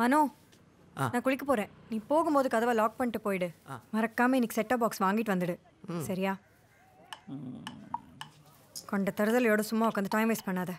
மனோ நான் குளிக்க போறேன். நீ போகும்போது கதவை லாக் பண்ணிட்டு போயிடு. மறக்காம இன்னைக்கு செட்டப் பாக்ஸ் வாங்கிட்டு வந்துடு. சரியா? கொண்ட தருதலையோட சும்மா உட்காந்து டைம் வேஸ்ட் பண்ணாத.